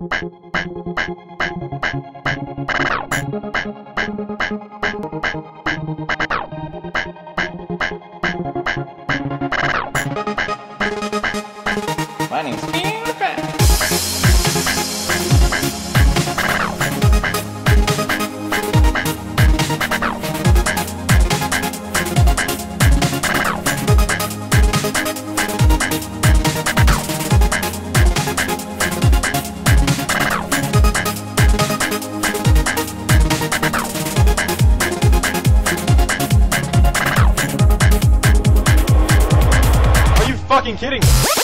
Mining speed fast. Are you fucking kidding me.